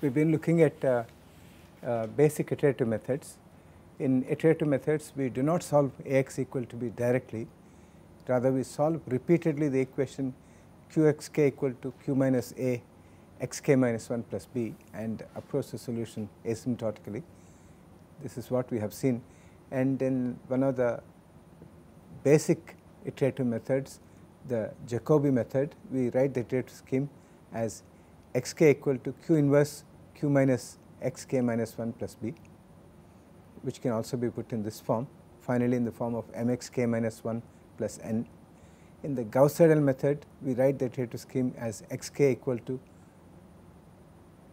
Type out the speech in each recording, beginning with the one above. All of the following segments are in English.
we have been looking at uh, uh, basic iterative methods. In iterative methods, we do not solve Ax equal to b directly, rather we solve repeatedly the equation Qxk equal to q minus a xk minus 1 plus b and approach the solution asymptotically. This is what we have seen and in one of the basic iterative methods the Jacobi method we write the iterative scheme as xk equal to q inverse q minus xk minus 1 plus b which can also be put in this form finally in the form of mxk minus 1 plus n. In the Gauss-Seidel method we write the iterative scheme as xk equal to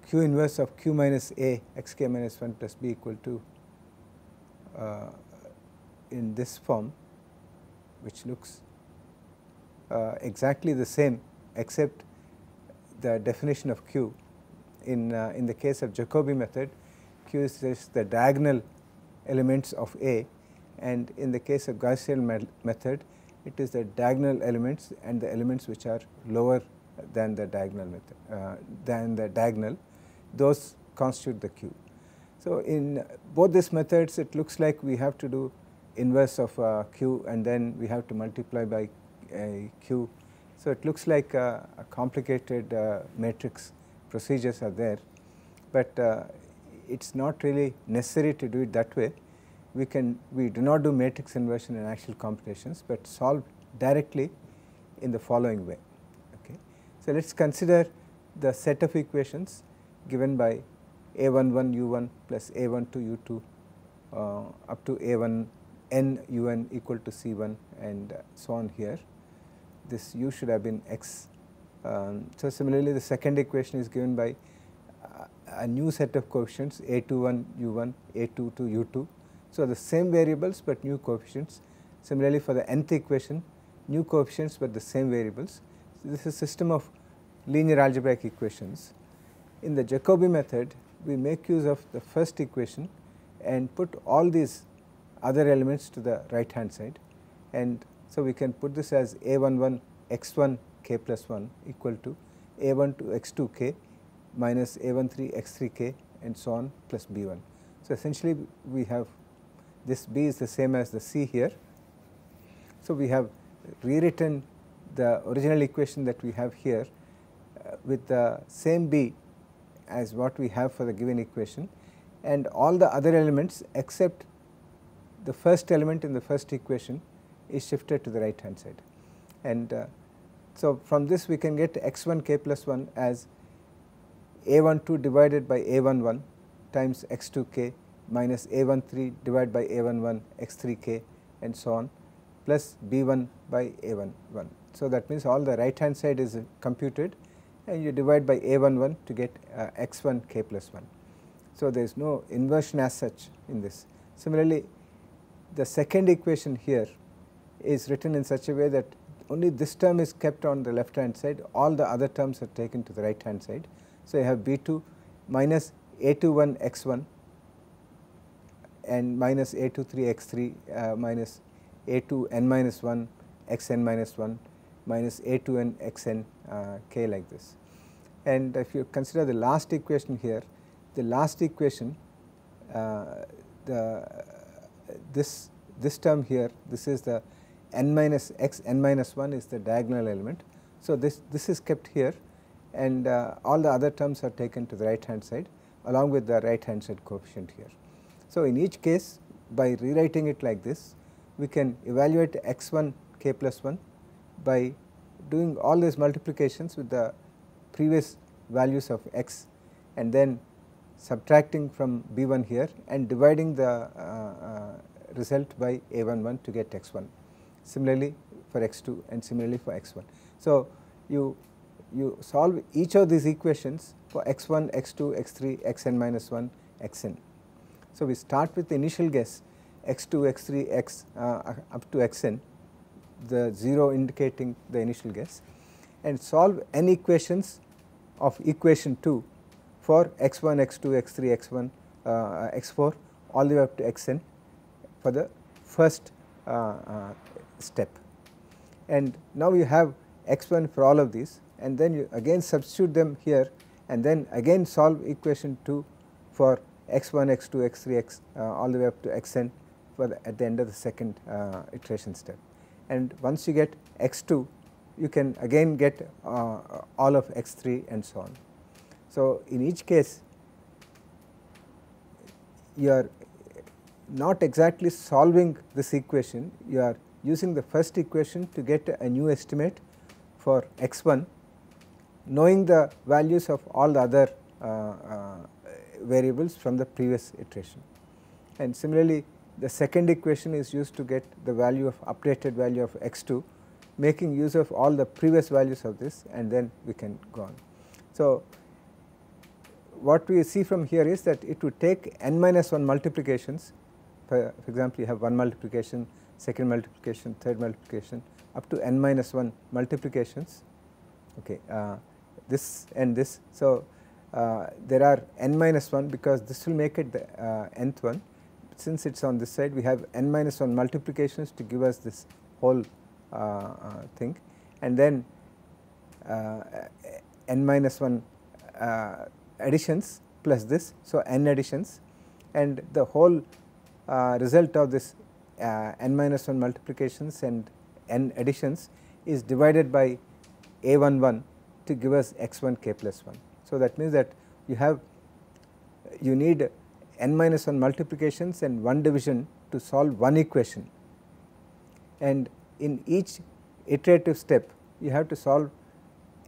q inverse of q minus a xk minus 1 plus b equal to uh, in this form which looks uh, exactly the same except the definition of q. In, uh, in the case of Jacobi method q is just the diagonal elements of A and in the case of Gaussian method it is the diagonal elements and the elements which are lower than the diagonal method uh, than the diagonal those constitute the q. So, in both these methods it looks like we have to do inverse of uh, q and then we have to multiply by a q. So, it looks like a, a complicated uh, matrix procedures are there, but uh, it is not really necessary to do it that way. We can we do not do matrix inversion in actual computations, but solve directly in the following way. Okay. So, let us consider the set of equations given by a11 u1 plus a12 u2 uh, up to a1 n un equal to c1 and so on here this u should have been x. Um, so, similarly the second equation is given by uh, a new set of coefficients a21 u1 a22 u2. So, the same variables, but new coefficients similarly for the nth equation new coefficients, but the same variables. So, this is a system of linear algebraic equations. In the Jacobi method we make use of the first equation and put all these other elements to the right hand side and so, we can put this as a11 x1 k plus 1 equal to a12 x2 k minus a13 x3 k and so on plus b1. So, essentially we have this b is the same as the c here. So, we have rewritten the original equation that we have here uh, with the same b as what we have for the given equation and all the other elements except the first element in the first equation is shifted to the right hand side. And uh, so, from this we can get x1 k plus 1 as a 1 2 divided by a11 times x2 k minus a 1 3 divided by a11 x3 k and so on plus b1 by a11. So, that means all the right hand side is computed and you divide by a11 to get uh, x1 k plus 1. So, there is no inversion as such in this. Similarly, the second equation here is written in such a way that only this term is kept on the left hand side, all the other terms are taken to the right hand side. So, you have B2 minus A21 x1 and minus A23 x3 uh, minus A2 n minus 1 xn minus 1 minus A2n xn uh, k like this. And if you consider the last equation here, the last equation uh, the this this term here this is the n minus x n minus 1 is the diagonal element. So, this, this is kept here and uh, all the other terms are taken to the right hand side along with the right hand side coefficient here. So, in each case by rewriting it like this we can evaluate x1 k plus 1 by doing all these multiplications with the previous values of x and then subtracting from b1 here and dividing the uh, uh, result by a11 to get x1 similarly for x2 and similarly for x1. So, you, you solve each of these equations for x1, x2, x3, xn minus 1, xn. So, we start with the initial guess x2, x3, x uh, up to xn the 0 indicating the initial guess and solve n equations of equation 2 for x1, x2, x3, x1, uh, x4 all the way up to xn for the first uh, uh step. And now you have x1 for all of these and then you again substitute them here and then again solve equation 2 for x1, x2, x3, x uh, all the way up to xn for the, at the end of the second uh, iteration step. And once you get x2 you can again get uh, all of x3 and so on. So, in each case you are not exactly solving this equation you are using the first equation to get a new estimate for x1 knowing the values of all the other uh, uh, variables from the previous iteration. And similarly the second equation is used to get the value of updated value of x2 making use of all the previous values of this and then we can go on. So, what we see from here is that it would take n minus 1 multiplications for, for example you have one multiplication, second multiplication, third multiplication up to n minus 1 multiplications okay uh, this and this. So, uh, there are n minus 1 because this will make it the uh, nth one since it is on this side we have n minus 1 multiplications to give us this whole uh, uh, thing and then uh, n minus 1 additions plus this. So, n additions and the whole result of this Uh, n minus 1 multiplications and n additions is divided by a11 to give us x1 k plus 1. So, that means that you have you need n minus 1 multiplications and 1 division to solve one equation and in each iterative step you have to solve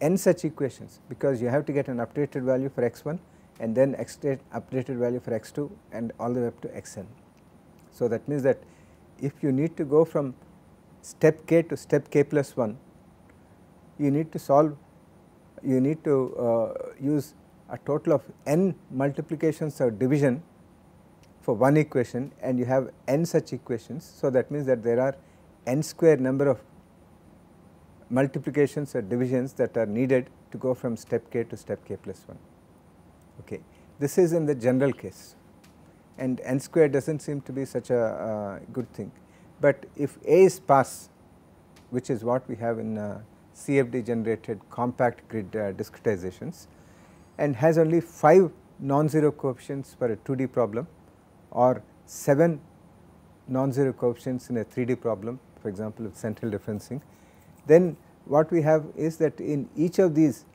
n such equations because you have to get an updated value for x1 and then updated value for x2 and all the way up to xn. So, that means that if you need to go from step k to step k plus 1 you need to solve you need to uh, use a total of n multiplications or division for one equation and you have n such equations. So, that means that there are n square number of multiplications or divisions that are needed to go from step k to step k plus 1. Okay. This is in the general case and n square does not seem to be such a good thing. But if A is sparse which is what we have in uh, CFD generated compact grid uh, discretizations and has only 5 non-zero coefficients for a 2D problem or 7 non-zero coefficients in a 3D problem for example with central differencing, then what we have is that in each of these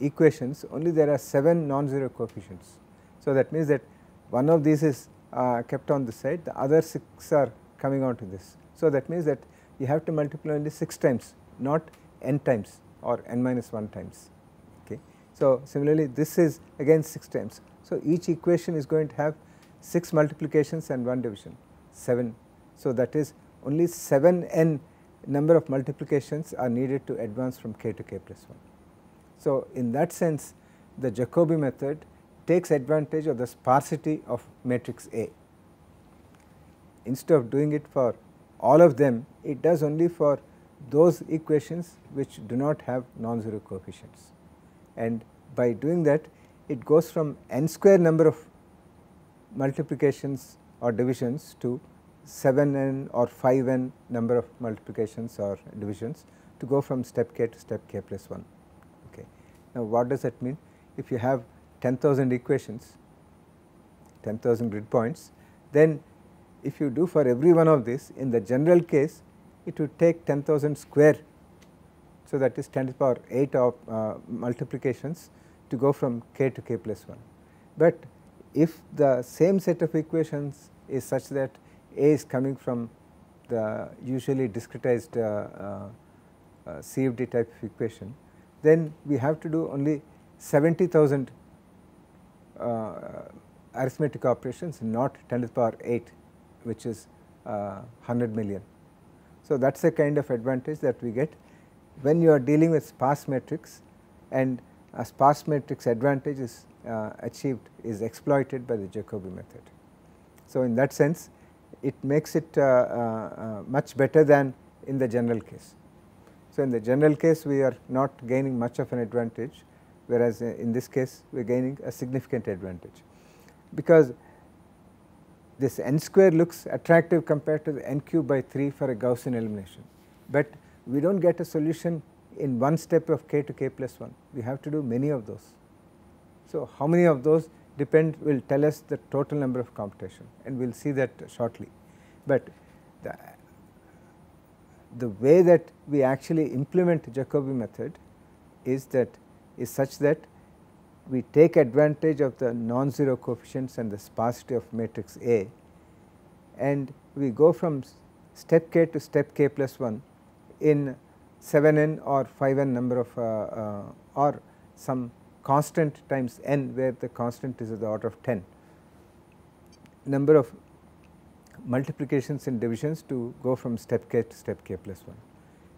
equations only there are 7 non-zero coefficients. So, that means that one of these is uh, kept on the side the other 6 are coming on to this. So, that means that you have to multiply only 6 times not n times or n minus 1 times. Okay. So, similarly this is again 6 times. So, each equation is going to have 6 multiplications and 1 division 7. So, that is only 7 n number of multiplications are needed to advance from k to k plus 1. So, in that sense the Jacobi method takes advantage of the sparsity of matrix A. Instead of doing it for all of them, it does only for those equations which do not have non-zero coefficients. And by doing that it goes from n square number of multiplications or divisions to 7n or 5n number of multiplications or divisions to go from step k to step k plus 1. Okay. Now, what does that mean? If you have 10,000 equations, 10,000 grid points, then if you do for every one of these in the general case it would take 10,000 square. So, that is 10 to the power 8 of uh, multiplications to go from k to k plus 1. But if the same set of equations is such that A is coming from the usually discretized uh, uh, uh CFD type of equation, then we have to do only 70,000 uh, arithmetic operations not 10 to the power 8 which is 100 million. So, that is a kind of advantage that we get when you are dealing with sparse matrix and a sparse matrix advantage is uh, achieved is exploited by the Jacobi method. So, in that sense it makes it uh, uh, uh much better than in the general case. So, in the general case we are not gaining much of an advantage whereas in this case we are gaining a significant advantage because this n square looks attractive compared to the n cube by 3 for a Gaussian elimination, but we do not get a solution in one step of k to k plus 1. We have to do many of those. So, how many of those depend will tell us the total number of computation and we will see that shortly. But the, the way that we actually implement Jacobi method is that is such that we take advantage of the non-zero coefficients and the sparsity of matrix A and we go from step k to step k plus 1 in 7n or 5n number of uh, uh, or some constant times n where the constant is of the order of 10 number of multiplications and divisions to go from step k to step k plus 1.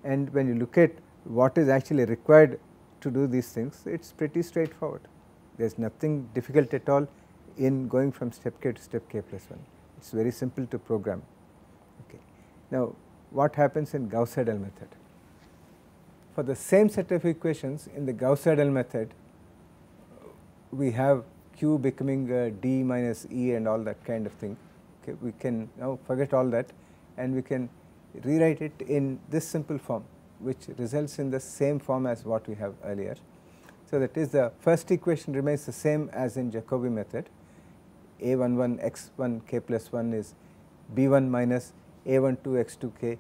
And when you look at what is actually required to do these things it is pretty straightforward there is nothing difficult at all in going from step k to step k plus 1 it is very simple to program. Okay. Now what happens in Gauss-Seidel method? For the same set of equations in the Gauss-Seidel method we have q becoming uh, d minus e and all that kind of thing okay. we can now forget all that and we can rewrite it in this simple form which results in the same form as what we have earlier. So, that is the first equation remains the same as in Jacobi method a11 x1 k plus 1 is b1 minus a 1 2 x2 k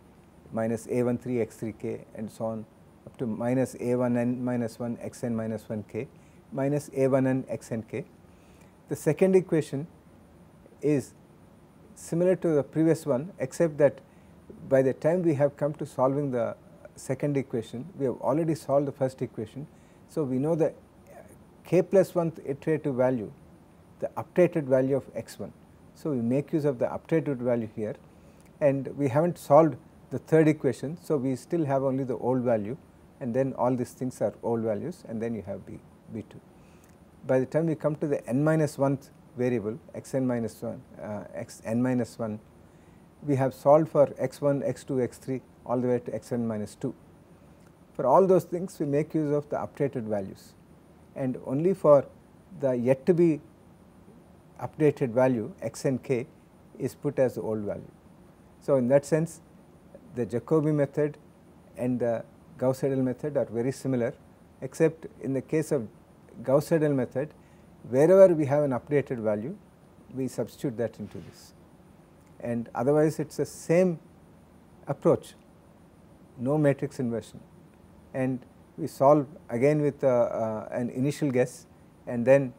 minus a 1 3 x3 k and so on up to minus a1n minus 1 xn minus 1 k minus a1n xn. The second equation is similar to the previous one except that by the time we have come to solving the second equation we have already solved the first equation. So, we know the k plus 1 iterative value the updated value of x1. So, we make use of the updated value here and we have not solved the third equation. So, we still have only the old value and then all these things are old values and then you have b, b2. By the time we come to the n minus 1th variable x n minus 1 uh, x n minus 1 we have solved for x1, x2, x3 all the way to xn minus 2. For all those things we make use of the updated values and only for the yet to be updated value x and k is put as the old value. So, in that sense the Jacobi method and the Gauss-Seidel method are very similar except in the case of Gauss-Seidel method wherever we have an updated value we substitute that into this and otherwise it is the same approach no matrix inversion and we solve again with uh, uh, an initial guess and then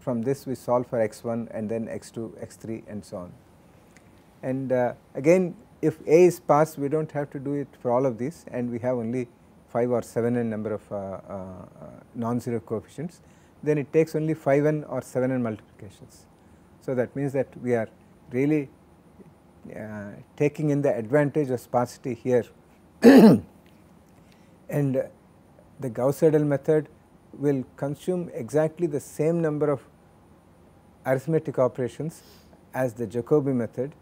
from this we solve for x1 and then x2, x3 and so on. And uh, again if A is sparse we do not have to do it for all of these and we have only 5 or 7 n number of uh, uh, non-zero coefficients then it takes only 5 n or 7 n multiplications. So that means that we are really uh, taking in the advantage of sparsity here and the Gauss-Seidel method will consume exactly the same number of arithmetic operations as the Jacobi method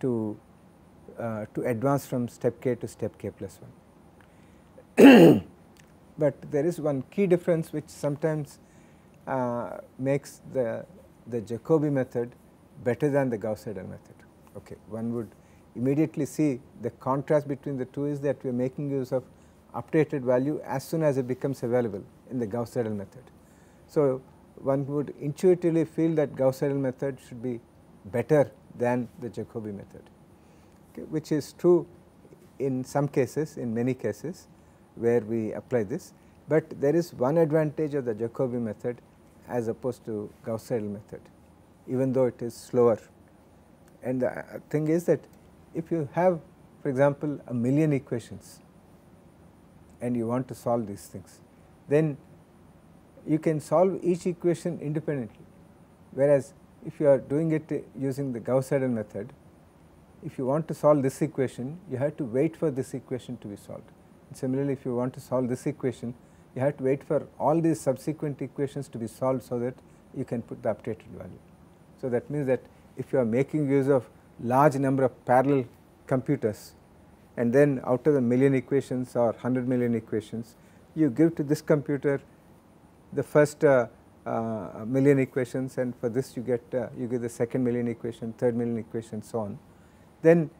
to, uh, to advance from step k to step k plus 1. but there is one key difference which sometimes uh, makes the, the Jacobi method better than the Gauss-Seidel method. Okay. One would immediately see the contrast between the two is that we are making use of updated value as soon as it becomes available in the Gauss-Seidel method. So, one would intuitively feel that Gauss-Seidel method should be better than the Jacobi method, okay, which is true in some cases, in many cases where we apply this, but there is one advantage of the Jacobi method as opposed to Gauss-Seidel method, even though it is slower. And the uh, thing is that if you have for example, a million equations and you want to solve these things, then you can solve each equation independently. Whereas, if you are doing it using the Gauss-Seidel method, if you want to solve this equation, you have to wait for this equation to be solved. And similarly, if you want to solve this equation, you have to wait for all these subsequent equations to be solved so that you can put the updated value. So, that means that if you are making use of large number of parallel computers and then out of the million equations or 100 million equations, you give to this computer the first uh, uh, million equations and for this you get uh, you get the second million equation, third million equation so on, then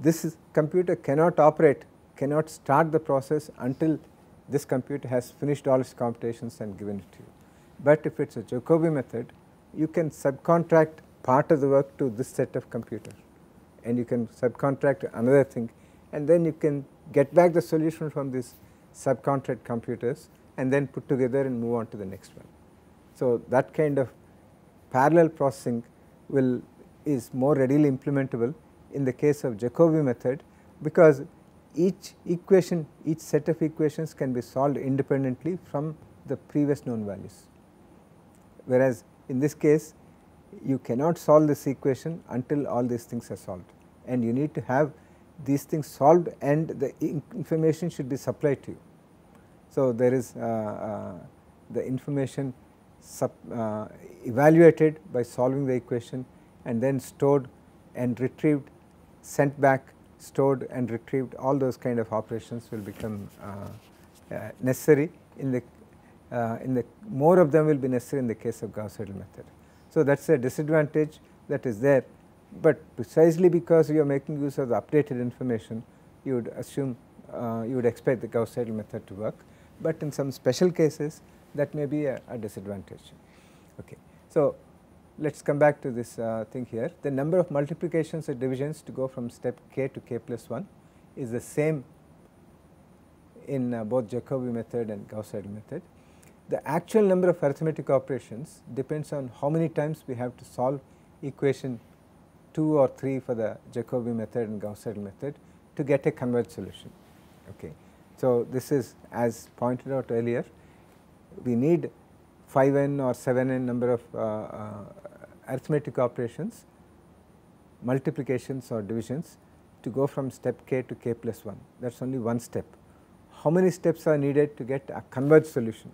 this computer cannot operate cannot start the process until this computer has finished all its computations and given it to you. But if it is a Jacobi method, you can subcontract part of the work to this set of computer and you can subcontract another thing and then you can get back the solution from these subcontract computers and then put together and move on to the next one. So, that kind of parallel processing will is more readily implementable in the case of Jacobi method because each equation each set of equations can be solved independently from the previous known values. Whereas, in this case you cannot solve this equation until all these things are solved and you need to have these things solved and the information should be supplied to you. So, there is uh, uh, the information sub, uh, evaluated by solving the equation and then stored and retrieved, sent back, stored and retrieved all those kind of operations will become uh, uh, necessary in the uh, in the more of them will be necessary in the case of Gauss Seidel method. So, that is a disadvantage that is there, but precisely because you are making use of the updated information you would assume you would expect the Gauss Seidel method to work, but in some special cases that may be a, a disadvantage. Okay. So, let us come back to this uh, thing here. The number of multiplications or divisions to go from step k to k plus 1 is the same in uh, both Jacobi method and Gauss-Seidel method. The actual number of arithmetic operations depends on how many times we have to solve equation 2 or 3 for the Jacobi method and Gauss-Seidel method to get a converged solution. Okay. So, this is as pointed out earlier we need 5n or 7n number of uh, uh, arithmetic operations, multiplications or divisions to go from step k to k plus 1 that is only one step. How many steps are needed to get a converged solution?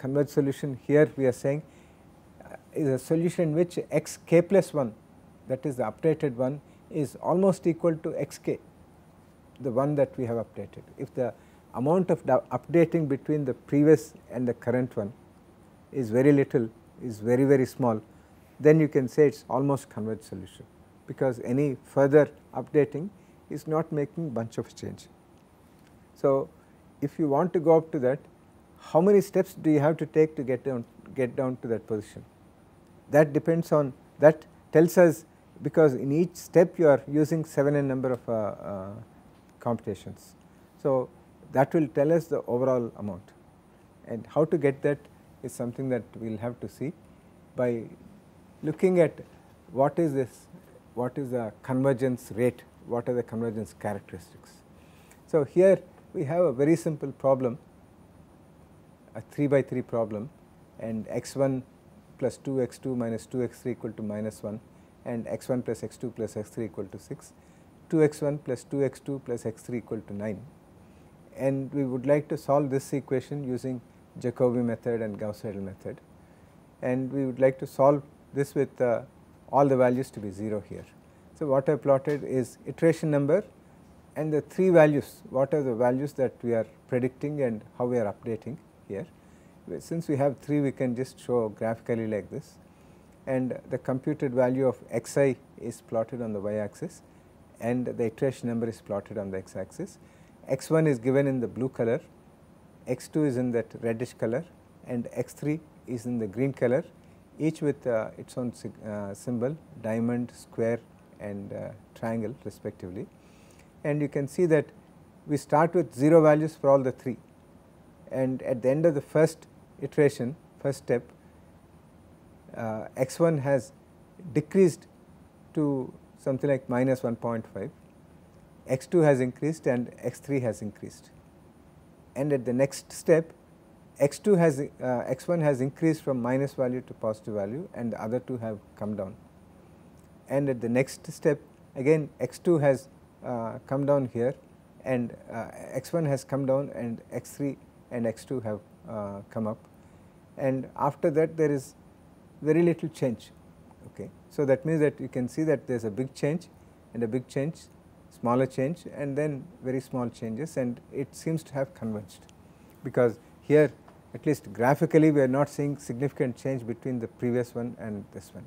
Converged solution here we are saying uh, is a solution in which x k plus 1 that is the updated one is almost equal to x k the one that we have updated. If the amount of updating between the previous and the current one is very little is very very small then you can say it is almost converged solution because any further updating is not making bunch of change. So, if you want to go up to that how many steps do you have to take to get down get down to that position that depends on that tells us because in each step you are using 7 n number of uh, uh, computations. So, that will tell us the overall amount and how to get that is something that we will have to see by looking at what is this, what is the convergence rate, what are the convergence characteristics. So, here we have a very simple problem, a 3 by 3 problem and x 1 plus 2 x 2 minus 2 x 3 equal to minus 1 and x 1 plus x 2 plus x 3 equal to 6, 2 x 1 plus 2 x 2 plus x 3 equal to 9 and we would like to solve this equation using Jacobi method and Gauss-Seidel method. And we would like to solve this with uh, all the values to be 0 here. So, what I plotted is iteration number and the 3 values what are the values that we are predicting and how we are updating here. Since we have 3 we can just show graphically like this and the computed value of xi is plotted on the y axis and the iteration number is plotted on the x axis x1 is given in the blue color, x2 is in that reddish color and x3 is in the green color each with uh, its own uh, symbol diamond, square and uh, triangle respectively. And you can see that we start with 0 values for all the 3 and at the end of the first iteration first step uh, x1 has decreased to something like minus 1.5 x2 has increased and x3 has increased. And at the next step x2 has uh, x1 has increased from minus value to positive value and the other two have come down. And at the next step again x2 has uh, come down here and uh, x1 has come down and x3 and x2 have uh, come up and after that there is very little change okay. So that means that you can see that there is a big change and a big change smaller change and then very small changes and it seems to have converged because here at least graphically we are not seeing significant change between the previous one and this one.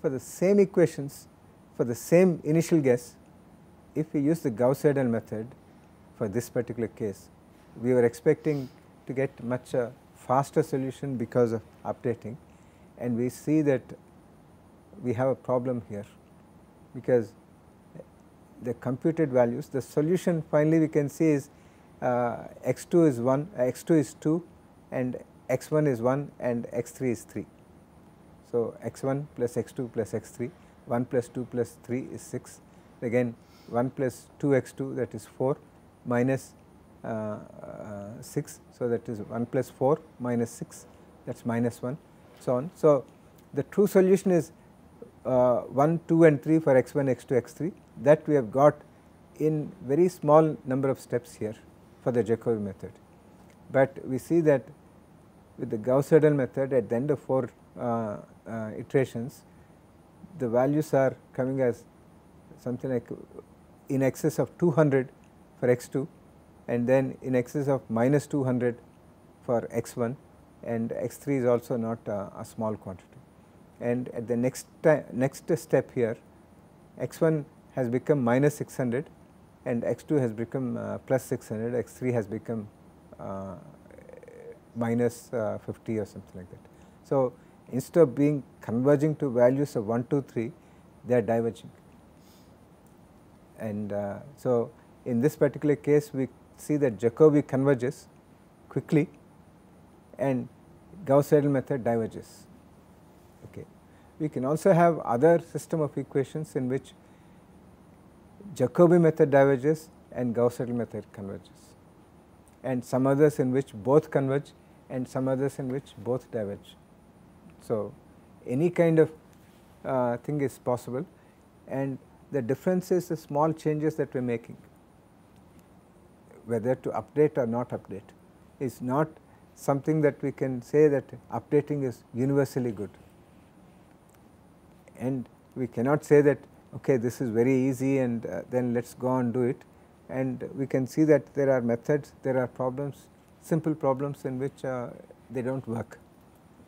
For the same equations for the same initial guess if we use the Gauss-Seidel method for this particular case, we were expecting to get much uh, faster solution because of updating and we see that we have a problem here because the computed values the solution finally we can see is uh, x 2 is 1 uh, x 2 is 2 and x 1 is 1 and x 3 is 3. So, x 1 plus x 2 plus x 3 1 plus 2 plus 3 is 6 again 1 plus 2 x 2 that is 4 minus, 6. So, that is 1 plus 4 minus 6 that is minus 1 so on. So, the true solution is uh, 1, 2 and 3 for x 1, x 2, x 3 that we have got in very small number of steps here for the Jacobi method. But we see that with the Gauss-Seidel method at the end of 4 uh, uh, iterations the values are coming as something like in excess of 200 for x 2 and then in excess of minus 200 for x 1 and x 3 is also not uh, a small quantity. And at the next next step here x 1 has become minus 600 and x 2 has become uh, plus 600 x 3 has become uh, minus, uh, 50 or something like that. So, instead of being converging to values of 1 2 3 they are diverging and uh, so in this particular case we see that Jacobi converges quickly and Gauss-Seidel method diverges. Okay. We can also have other system of equations in which Jacobi method diverges and Gauss-Seidel method converges and some others in which both converge and some others in which both diverge. So, any kind of uh, thing is possible and the difference is the small changes that we are making whether to update or not update. Is not something that we can say that updating is universally good. And we cannot say that okay this is very easy and uh, then let us go and do it. And we can see that there are methods there are problems simple problems in which uh, they do not work.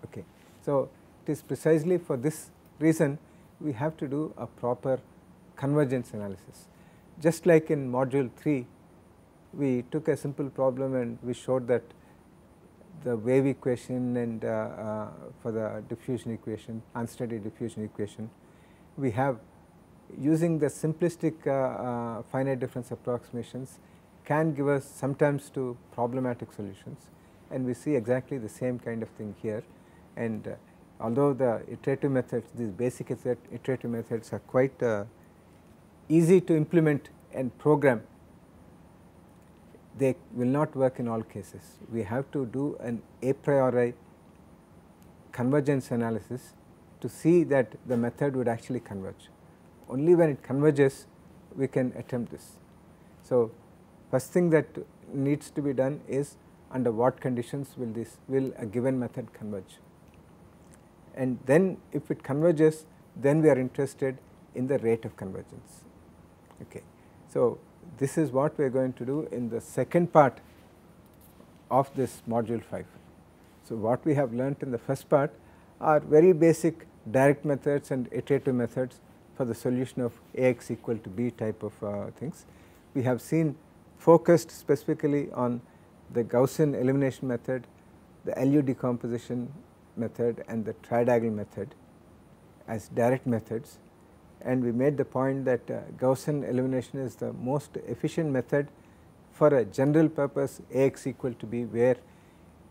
Okay. So it is precisely for this reason we have to do a proper convergence analysis. Just like in module 3 we took a simple problem and we showed that the wave equation and uh, uh, for the diffusion equation, unsteady diffusion equation, we have using the simplistic uh, uh, finite difference approximations can give us sometimes to problematic solutions. And we see exactly the same kind of thing here. And uh, although the iterative methods these basic iterative methods are quite uh, easy to implement and program they will not work in all cases. We have to do an a priori convergence analysis to see that the method would actually converge. Only when it converges we can attempt this. So, first thing that needs to be done is under what conditions will this will a given method converge and then if it converges then we are interested in the rate of convergence. Okay. So, this is what we are going to do in the second part of this module 5. So, what we have learnt in the first part are very basic direct methods and iterative methods for the solution of Ax equal to b type of uh, things. We have seen focused specifically on the Gaussian elimination method, the LU decomposition method and the tridiagonal method as direct methods and we made the point that uh, Gaussian elimination is the most efficient method for a general purpose Ax equal to b where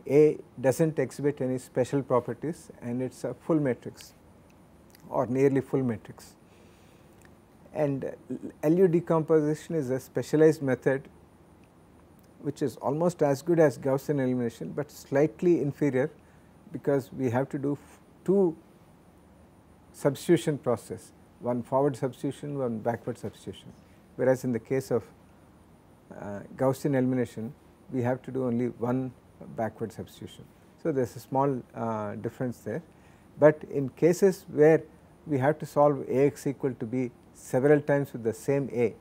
A does not exhibit any special properties and it is a full matrix or nearly full matrix. And LU decomposition is a specialized method which is almost as good as Gaussian elimination, but slightly inferior because we have to do two substitution process one forward substitution, one backward substitution. Whereas in the case of uh, Gaussian elimination, we have to do only one backward substitution. So, there is a small uh, difference there, but in cases where we have to solve Ax equal to b several times with the same A,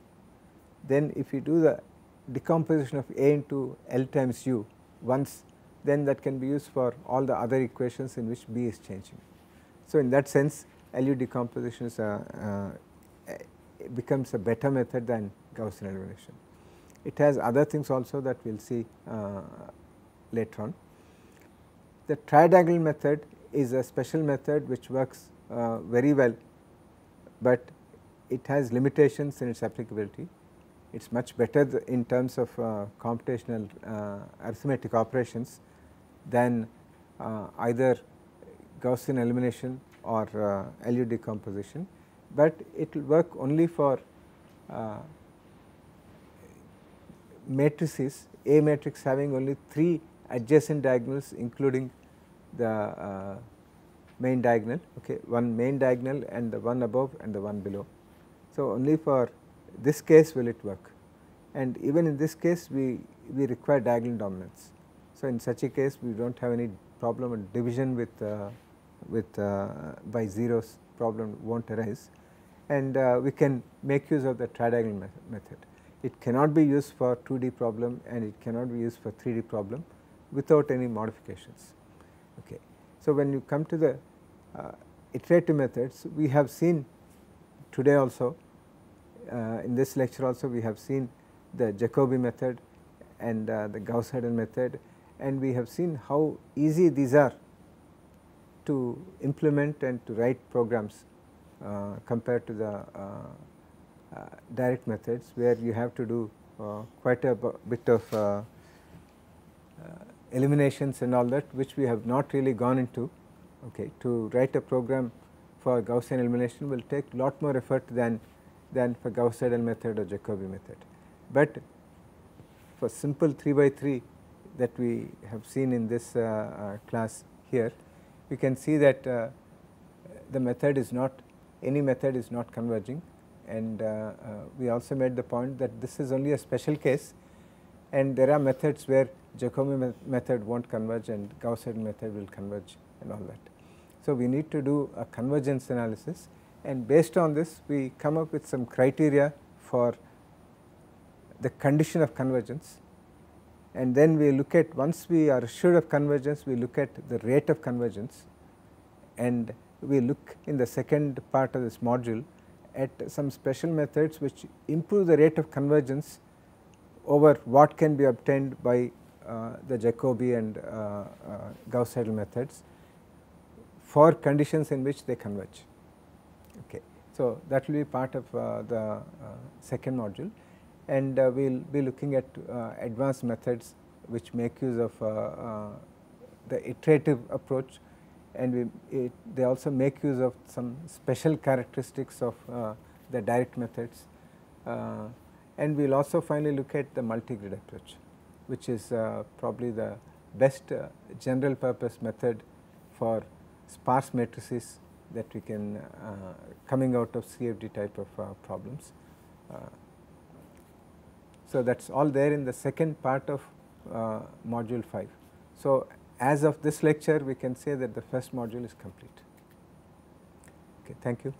then if you do the decomposition of A into L times u once, then that can be used for all the other equations in which b is changing. So, in that sense LU decomposition is a, becomes a better method than Gaussian elimination. It has other things also that we will see uh, later on. The tridiagonal method is a special method which works uh, very well, but it has limitations in its applicability. It is much better in terms of uh, computational uh, arithmetic operations than uh, either Gaussian elimination or uh, LU decomposition, but it will work only for uh, matrices A matrix having only 3 adjacent diagonals including the uh, main diagonal okay one main diagonal and the one above and the one below. So, only for this case will it work and even in this case we, we require diagonal dominance. So, in such a case we do not have any problem with division with, uh, with uh, by zeros problem not arise and uh, we can make use of the tridiagonal me method. It cannot be used for 2D problem and it cannot be used for 3D problem without any modifications. Okay. So, when you come to the uh, iterative methods we have seen today also uh, in this lecture also we have seen the Jacobi method and uh, the Gauss-Seidel method and we have seen how easy these are to implement and to write programs uh, compared to the uh, uh, direct methods where you have to do uh, quite a bit of uh, eliminations and all that which we have not really gone into okay to write a program for Gaussian elimination will take lot more effort than than for Gauss-Seidel method or Jacobi method. But for simple 3 by 3 that we have seen in this uh, uh, class here, we can see that uh, the method is not any method is not converging. And we also made the point that this is only a special case. And there are methods where Jacobi method not converge and Gauss-Seidel method will converge and all that. So, we need to do a convergence analysis. And based on this we come up with some criteria for the condition of convergence and then we look at once we are assured of convergence we look at the rate of convergence and we look in the second part of this module at some special methods which improve the rate of convergence over what can be obtained by uh, the Jacobi and uh, uh, Gauss-Seidel methods for conditions in which they converge. Okay. So, that will be part of uh, the uh, second module and uh, we will be looking at uh, advanced methods which make use of uh, the iterative approach and we, it, they also make use of some special characteristics of the direct methods and we will also finally look at the multi-grid approach which is uh, probably the best uh, general purpose method for sparse matrices that we can uh, coming out of CFD type of problems. So, that is all there in the second part of uh, module 5. So, as of this lecture we can say that the first module is complete. Okay, thank you.